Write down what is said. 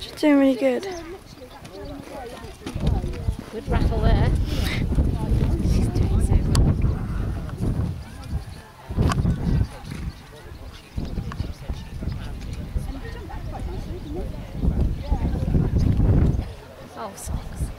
She's doing really good. Good there. She's doing so well. Oh, socks.